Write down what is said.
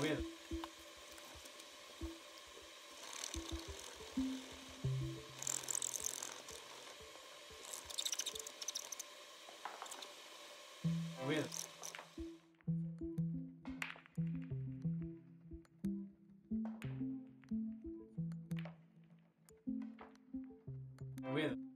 with with with